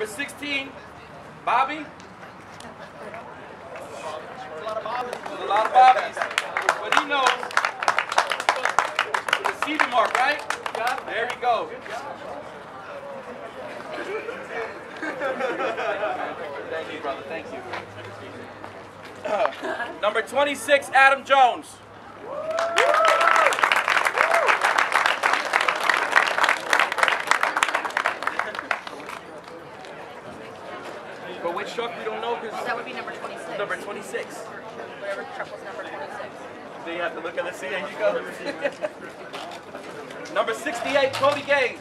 Number 16, Bobby. There's a lot of Bobbies. But he knows. The CD mark, right? There you go. Thank you, brother. Thank you. Number 26, Adam Jones. Truck we don't know because That would be number 26. number 26. Whatever truck was number 26. So you have to look at the seat and you go. number 68, Cody Gaines.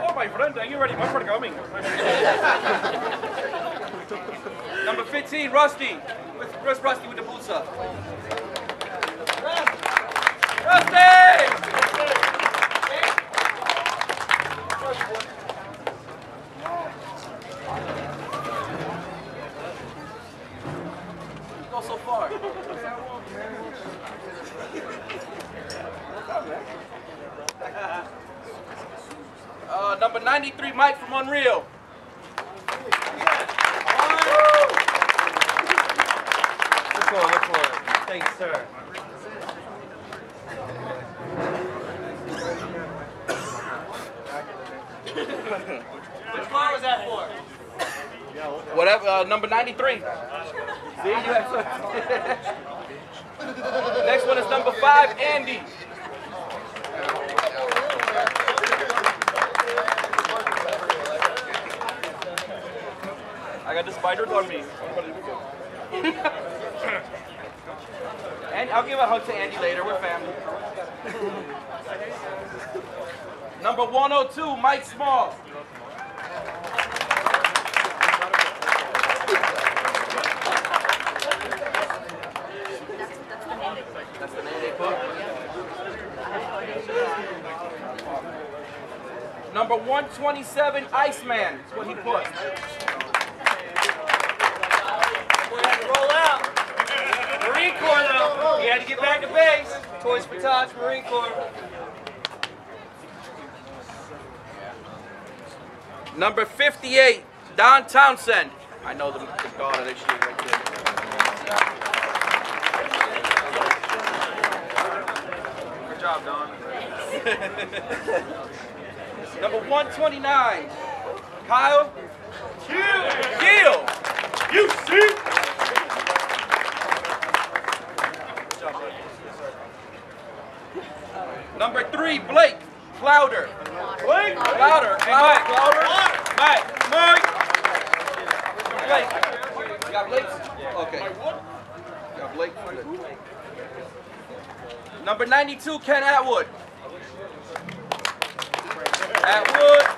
Oh, my friend, are you ready? My friend coming. Number 15, Rusty. With Rusty with the boots up. Rusty! 93, Mike from Unreal. Look for it, look for it. Thanks, sir. Which car was that for? Whatever, uh, number 93. See, you have Next one is number five, Andy. Got the spiders on me. and I'll give a hug to Andy later. We're family. Number 102, Mike Small. That's, that's the name. That's the name they put. Number 127, Iceman. That's what he put. We had to get back to base. Toys for Tots, Marine Corps. Number 58, Don Townsend. I know the, the daughter that she right there. Good job, Don. Number 129, Kyle. Gill. You see? Good job, bud. Number three, Blake Clouder. Blake Clouder. Clouder. Clouder. Mike. Mike. Blake. You got Blake? Okay. You got Blake? Number 92, Ken Atwood. Atwood.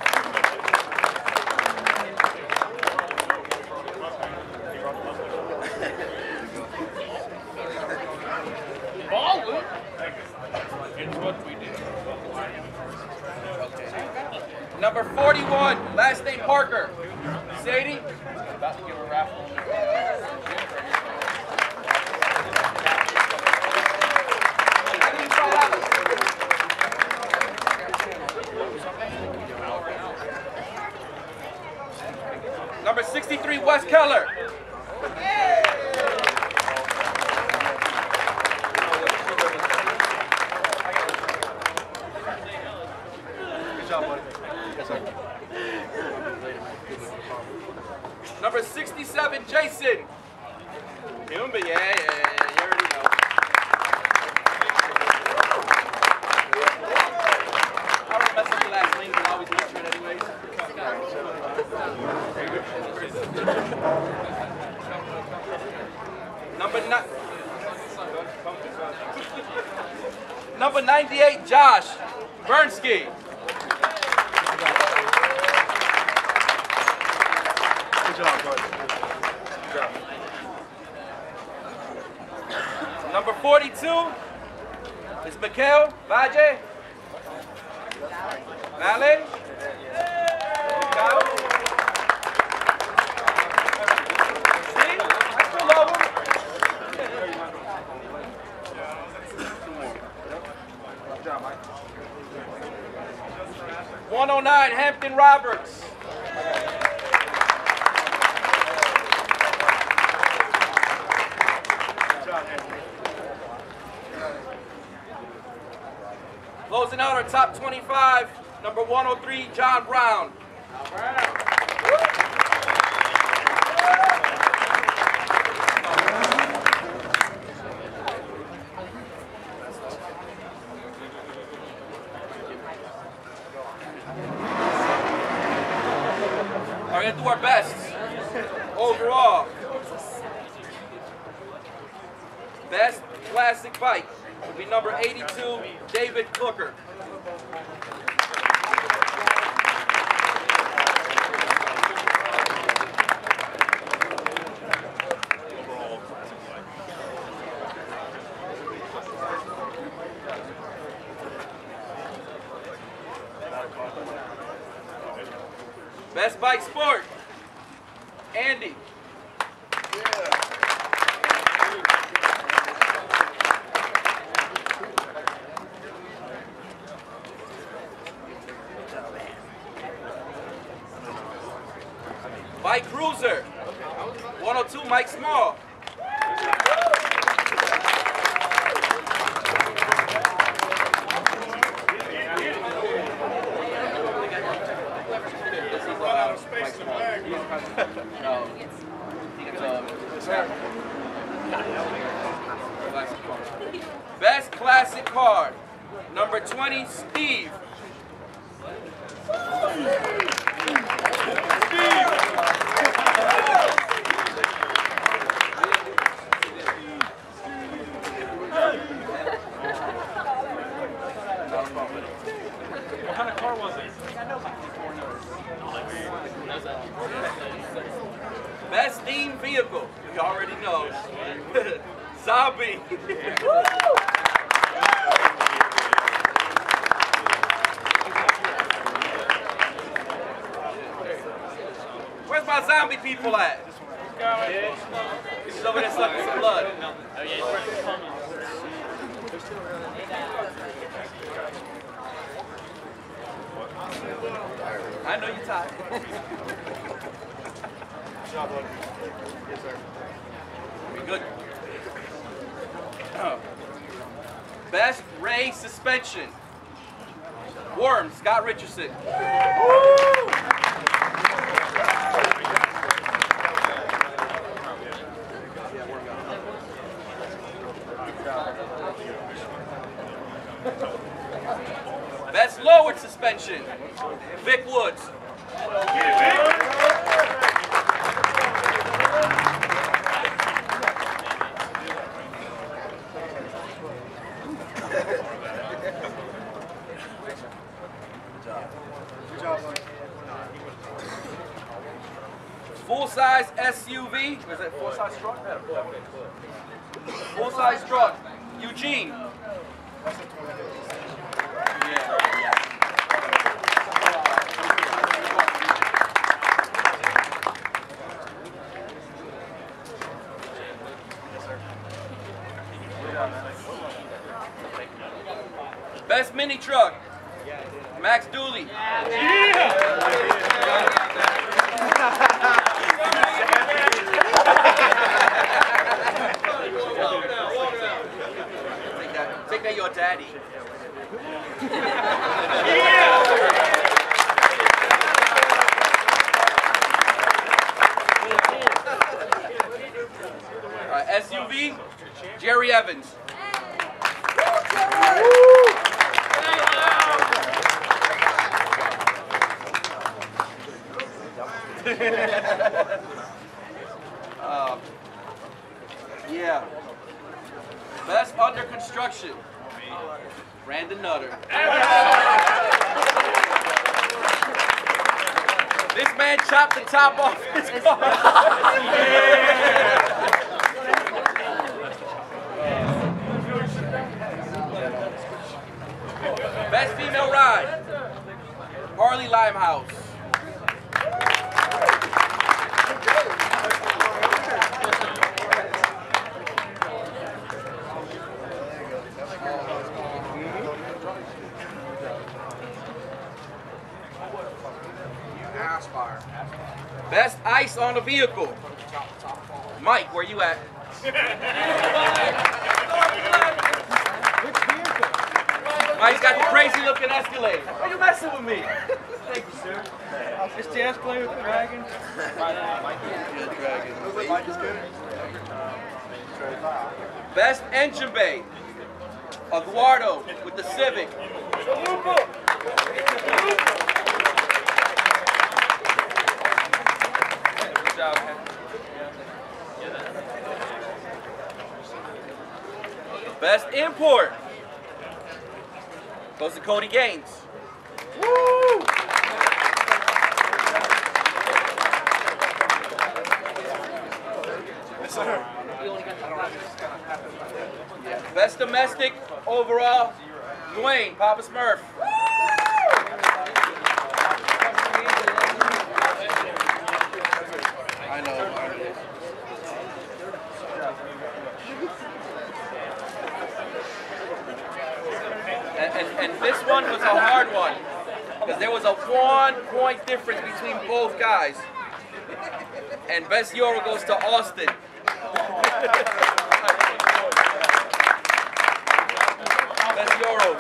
Number 41, last name Parker. Sadie. About to give a raffle. Number 63, Wes Keller. Good job, buddy. Yes, sir. Number 67, Jason. Him, but yeah, yeah, yeah, you already know. I don't mess up your last name, but I always make sure anyways. Number nine. Number 98, Josh Bernski. Good job, buddy. Good job. 42 is Mikhail Valle. Vale. Kyle. See? I still love him. One oh nine Hampton Roberts. Closing out our top 25, number 103, John Brown. We're gonna do our best overall. Best classic bike will be number 82, David Cooker. Best bike sport, Andy. Bike Cruiser, 102 Mike Small. Best classic card, number 20, Steve. What kind of car was it? Best theme vehicle, you already know. Zombie. Where's my zombie people at? Over there sucking some blood. I know you're tired. yes We good. Best Ray suspension. Worm, Scott Richardson. Best lowered suspension. Vic Woods. Full size SUV. Is that full size truck? Full size truck. Eugene. Best mini truck. Max Dooley. Take that, your daddy. All right, SUV, Jerry Evans. Uh, yeah. Best under construction. Brandon Nutter. This man chopped the top off his car. Best female ride. Harley Limehouse. Best ice on the vehicle. Mike, where you at? Mike's got the crazy looking Escalade. Are you messing with me? Thank you, sir. It's the Escalade with the dragon. Best engine bay. Eduardo with the Civic. Good job, man. Best import goes to Cody Gaines. Woo! Best domestic overall, Dwayne, Papa Smurf. I know. I know. And, and, and this one was a hard one because there was a one point difference between both guys. And best euro goes to Austin. best euro.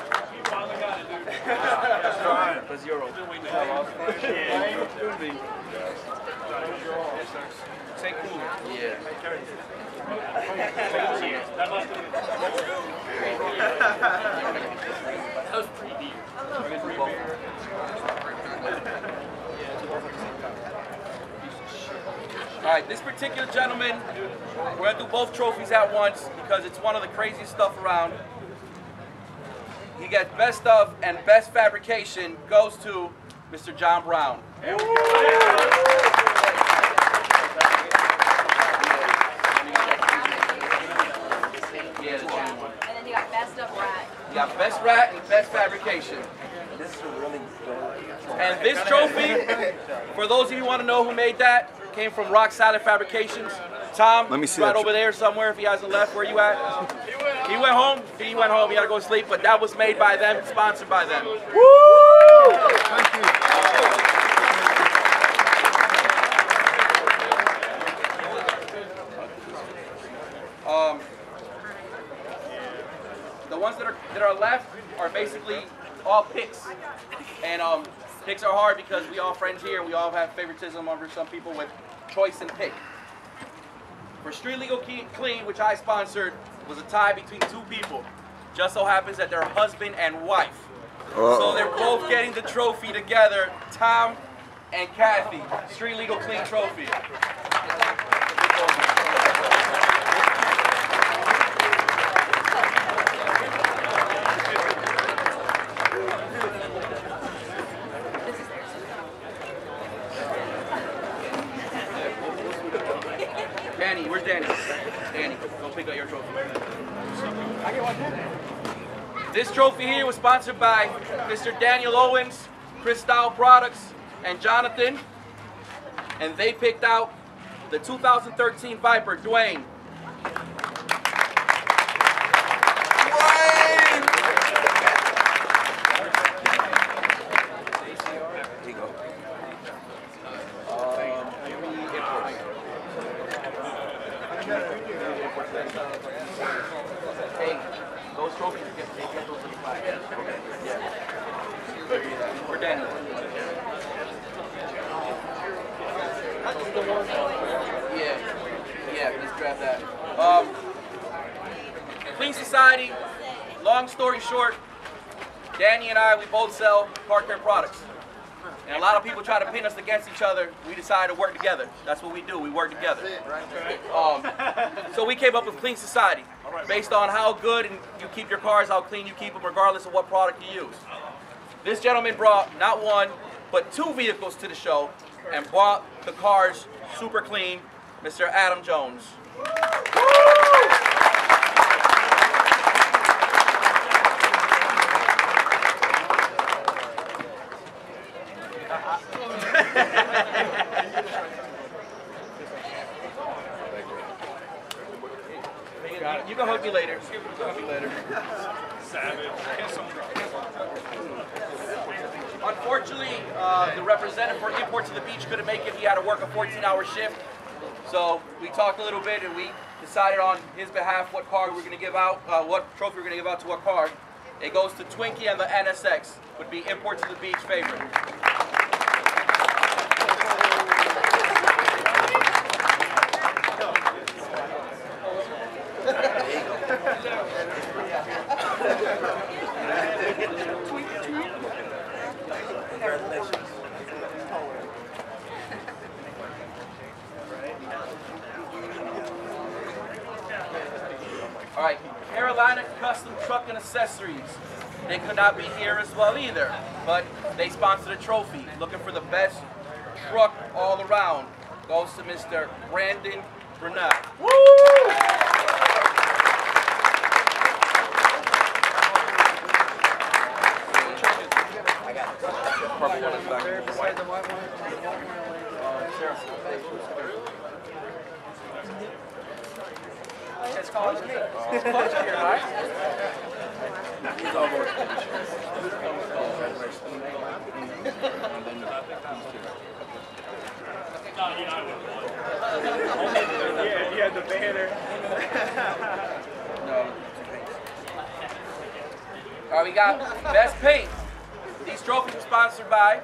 Best euro. Say cool. Yeah. All right, this particular gentleman, we're gonna do both trophies at once because it's one of the craziest stuff around. He gets best of and best fabrication goes to Mr. John Brown. Yeah. And then you got best of rat. You got best rat and best fabrication. And this trophy, for those of you who want to know who made that, came from Rock Solid Fabrications. Tom, Let me see right over there somewhere if he hasn't left. Where you at? He went home. He went home. He had to go to sleep. But that was made by them, sponsored by them. Thank you. Um, the ones that are that are left are basically all picks, and um, picks are hard because we all friends here. We all have favoritism over some people with choice and pick. For Street Legal Clean, which I sponsored, was a tie between two people. Just so happens that they're husband and wife. So they're both getting the trophy together, Tom and Kathy. Street Legal Clean trophy. Danny, where's Danny? Danny, go pick up your trophy. This trophy here was sponsored by Mr. Daniel Owens, Cristal Products, and Jonathan. And they picked out the 2013 Viper, Dwayne. Here you go. Hey, those trophies get, they get those in the flag. Okay, yeah. For Daniel. Yeah, yeah, let's grab that. Um, Clean Society, long story short, Danny and I, we both sell car care products. And a lot of people try to pin us against each other. We decided to work together. That's what we do. We work together. Um, so we came up with Clean Society, based on how good and you keep your cars, how clean you keep them, regardless of what product you use. This gentleman brought not one, but two vehicles to the show, and brought the cars super clean. Mr. Adam Jones. You can hug later. You hug me later. Savage. Unfortunately, uh, the representative for Import to the Beach couldn't make it. He had to work a 14-hour shift. So we talked a little bit and we decided on his behalf what card we're going to give out, uh, what trophy we're going to give out to what card. It goes to Twinkie and the NSX, would be Import to the Beach favorite. Congratulations. All right, Carolina Custom Truck and Accessories. They could not be here as well either, but they sponsored a trophy. Looking for the best truck all around. Goes to Mr. Brandon. I. Purple one is back. It's college game. It's right? The banner. No. All right, we got best paint. These trophies are sponsored by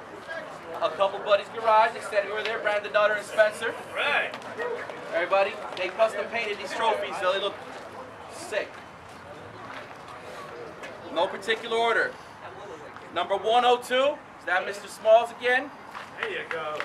a couple buddies garage. They said over there, Brandon Nutter and Spencer. Right. Everybody, they custom painted these trophies so they look sick. No particular order. Number 102, is that Mr. Smalls again? There you go.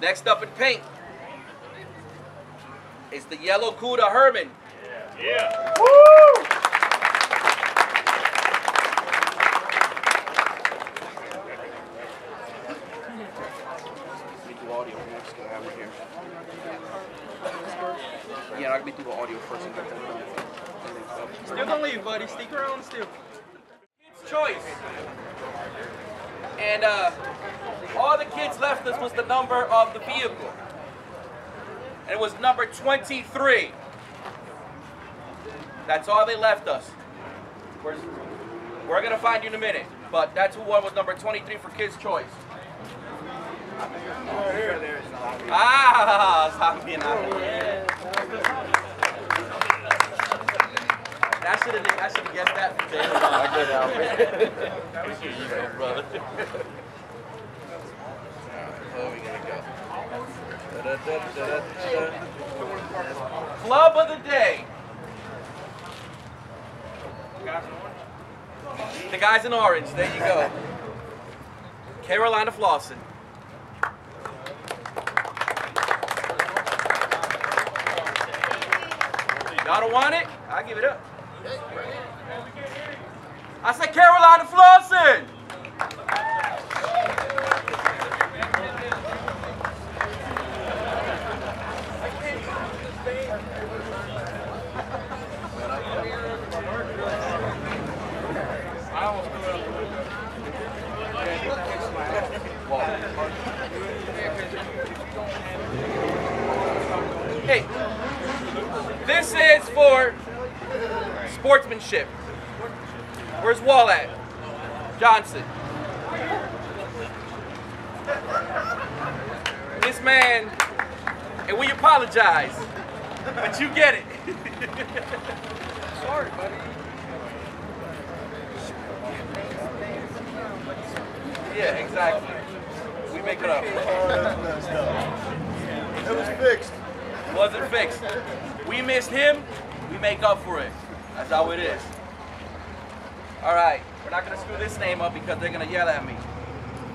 Next up in paint is the yellow Cuda Herman. Yeah. We do audio. We're just gonna have it here. Yeah, I can do the audio first and get that. Still don't leave, buddy. Stick around still. Kids' choice. And uh, all the kids left us was the number of the vehicle. And it was number 23. That's all they left us. We're, we're gonna find you in a minute. But that's who won was number 23 for kids' choice. Ah, I should have guessed that from day one. brother. Where are we gonna go? Da-da-da-da-da-da. Club of the day. The guys in orange. There you go. Carolina Flossin. Y'all don't want it? I'll give it up. I said Carolina Flossin. Hey, this is for sportsmanship. Where's Wall at? Johnson. This man, and we apologize, but you get it. Sorry, buddy. Yeah, exactly. We make it up. It was fixed. Wasn't fixed. We missed him, we make up for it. That's how it is. All right, we're not gonna screw this name up because they're gonna yell at me.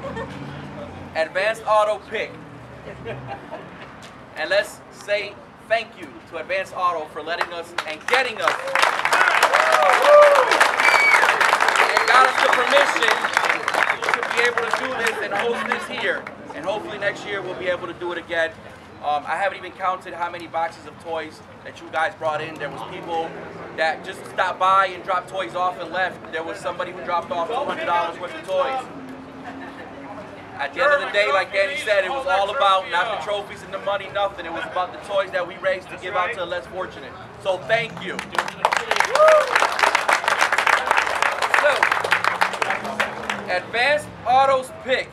Advanced Auto Pick. And let's say thank you to Advanced Auto for letting us and getting us and got us the permission to be able to do this and host this here. And hopefully next year we'll be able to do it again. Um, I haven't even counted how many boxes of toys that you guys brought in. There was people that just stopped by and dropped toys off and left. There was somebody who dropped off $200 worth of toys. At the end of the day, like Danny said, it was all about not the trophies and the money, nothing. It was about the toys that we raised to give out to the less fortunate. So thank you. So, Advanced Autos pick.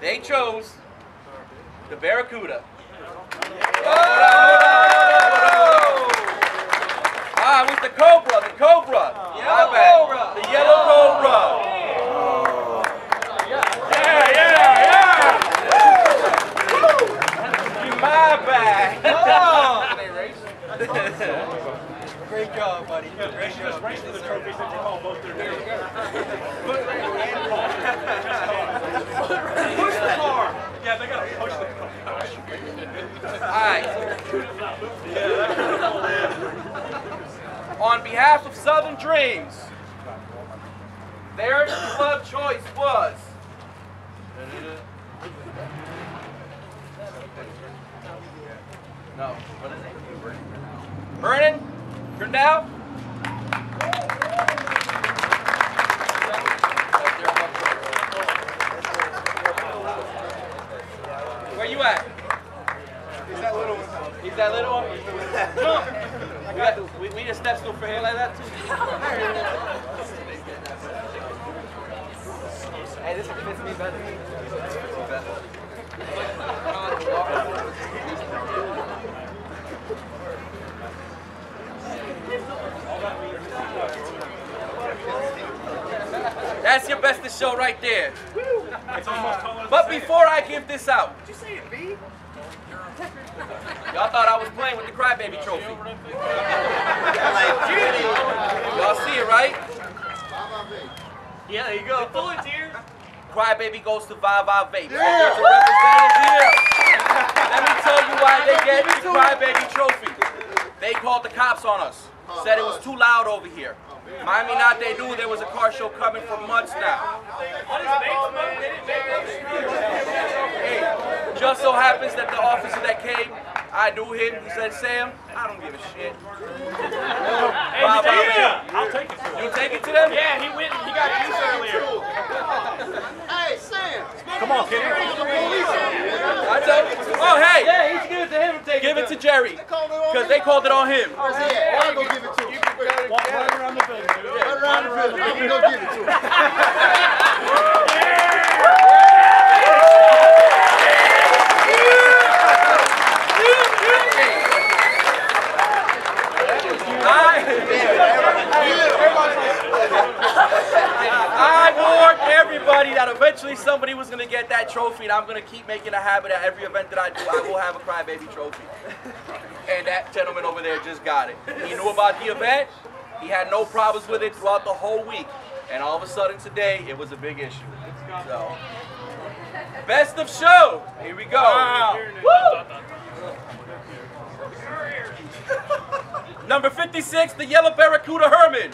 They chose the Barracuda. Ah, with the Cobra, the Cobra. My bad. The yellow Cobra. Yeah, yeah, yeah. My bad. Great job, buddy. Race just race to the trophies that they call both their names. Push the car. Yeah, they gotta push the car. All right. On behalf of Southern Dreams, their club choice was. No. What is it? Vernon Grindal. Where you at? He's that little one. He's that little one? Come on. We, got, we, we need a step stool for him like that too. hey, this fits me better. Fits me better. That's your best of show right there. It's almost taller than But Sam. before I give this out, Did you say it, B? y'all thought I was playing with the crybaby trophy. Y'all see it, right? Yeah, there you go. Full of tears. Crybaby goes to Viva Vape. So there's a representative here. Let me tell you why they get the Crybaby trophy. They called the cops on us. Said it was too loud over here. Mind me not, they knew there was a car show coming for months now. Hey, just so happens that the officer that came, I knew him. He said, Sam, I don't give a shit. Viva Vape. Yeah, I'll take it to him. You take it to them? Yeah, he went. He got juice earlier. Hey, Sam. Come on, kid. I tell Oh, hey, Yeah, he should give it to him and take give it. it to Jerry. Because they called it on him. Oh, yeah, I'm gonna give it to him. Walk right around the building. Right around the building. I'm gonna give it to him. I warned everybody that eventually going to get that trophy, and I'm going to keep making a habit at every event that I do. I will have a crybaby trophy. And that gentleman over there just got it. He knew about the event. He had no problems with it throughout the whole week. And all of a sudden today, it was a big issue. So, best of show. Here we go. Woo! Number 56, the Yellow Barracuda Herman.